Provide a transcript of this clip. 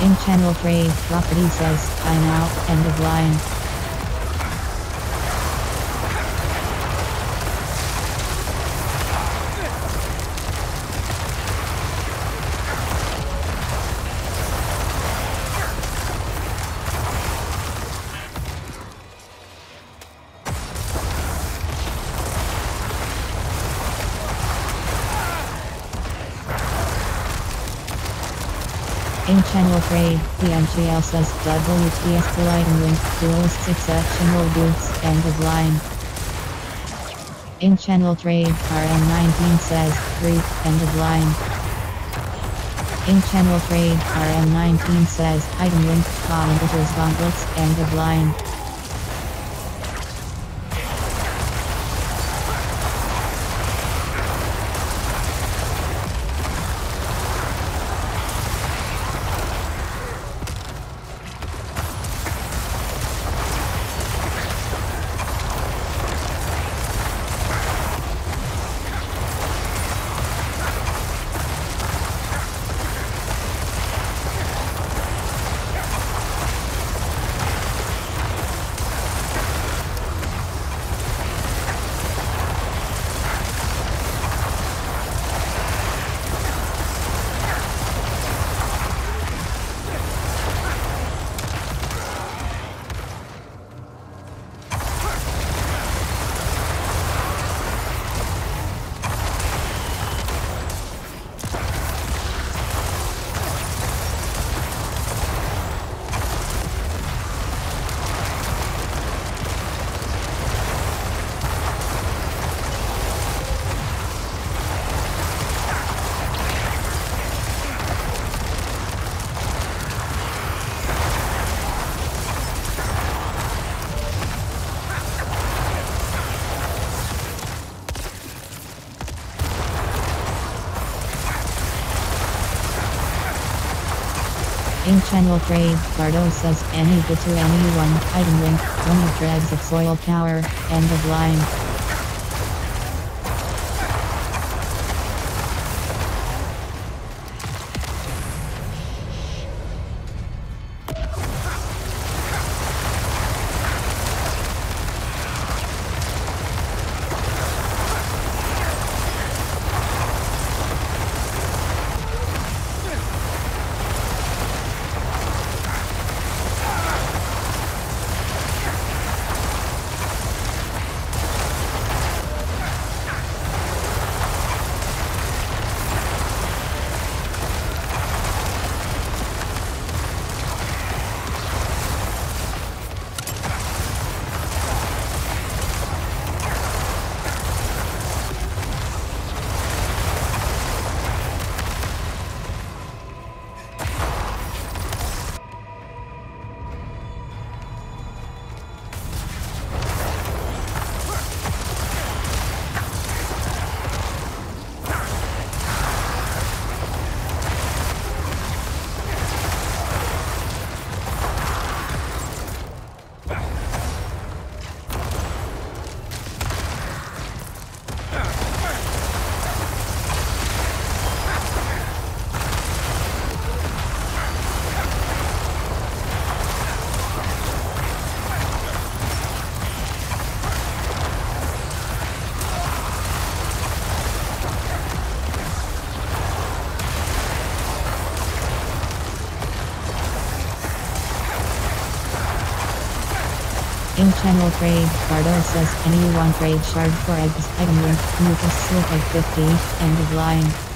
In channel 3, Rafferty says, I now, end of line. In channel 3, the MGL says WTS Delighting Link, Duelist Exceptional Boots, end of line. In channel 3, RM19 says, Brief, end of line. In channel 3, RM19 says, Item link, Commanders Gauntlets, end of line. In channel 3, Bardo says any to anyone, item link, one of dreads of soil power, end of line. In channel trade, Bardo says anyone trade shard for eggs, item link, Lucas Silk egg 50, end of line.